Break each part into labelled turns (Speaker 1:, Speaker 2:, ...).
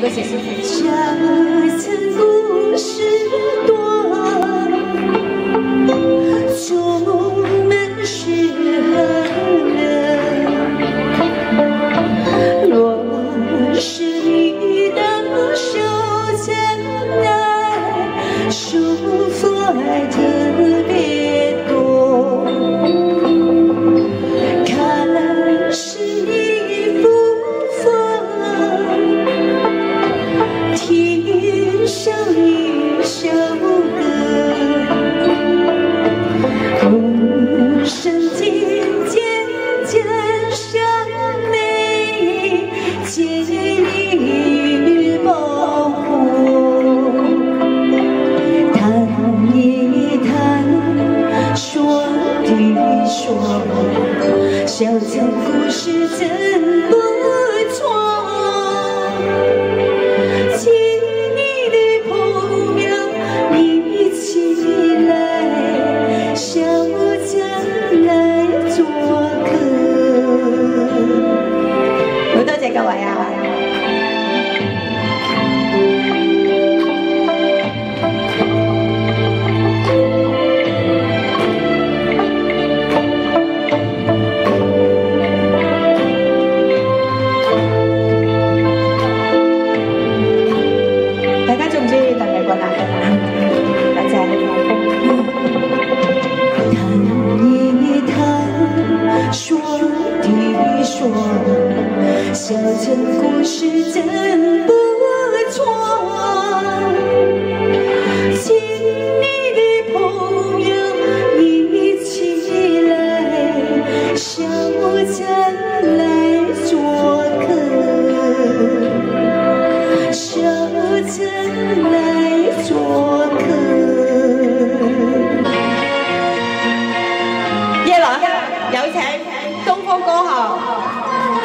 Speaker 1: 这个写诗。
Speaker 2: 这小城故事真不这故事真不错。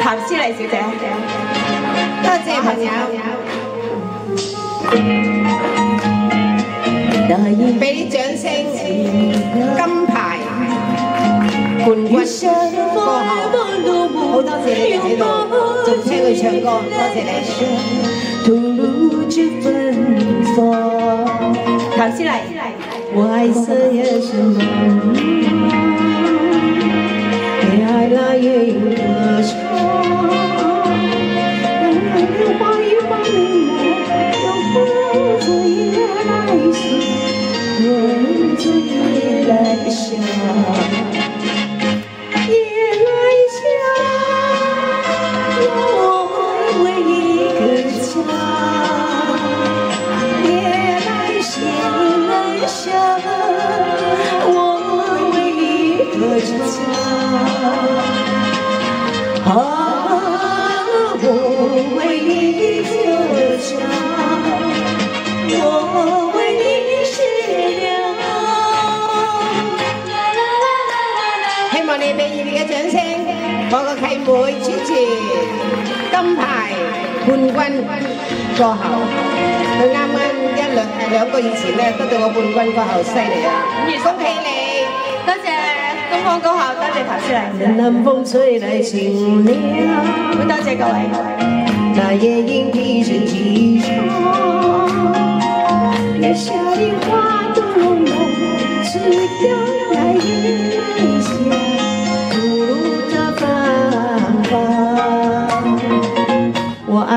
Speaker 1: 譚詩麗小姐，多謝朋友，
Speaker 2: 那一
Speaker 1: 俾啲掌聲，金牌。冠軍歌后，好多謝你。哋喺度，仲請佢唱歌，多謝你。
Speaker 2: 吐露这芬芳，
Speaker 1: 譚詩麗，
Speaker 2: 我爱色也是梦，也爱那夜风着夜来香。夜来香，我为一个家。夜来香，我为一个家。
Speaker 1: 希望你俾熱烈嘅掌聲，我個契妹主持金牌冠軍歌后，佢啱啱一兩兩個月前咧得到個冠軍歌后，犀利啊！恭喜你！多謝東方高校，多謝譚詩麗，
Speaker 2: 南风吹来清凉，
Speaker 1: 好多謝各位。
Speaker 2: 那夜莺啼声啼唱，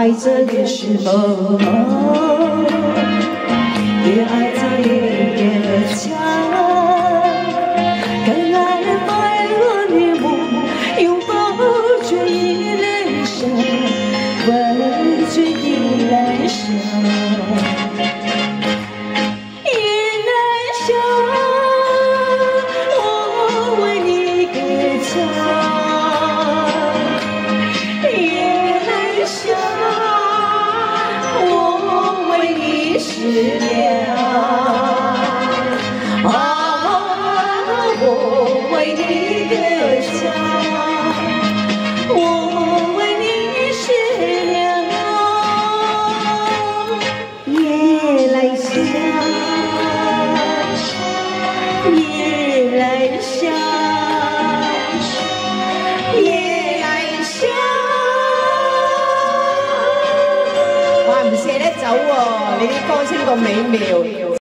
Speaker 2: 爱这个时候，也爱你
Speaker 1: 个，美妙。